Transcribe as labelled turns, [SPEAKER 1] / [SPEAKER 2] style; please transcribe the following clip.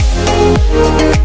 [SPEAKER 1] Música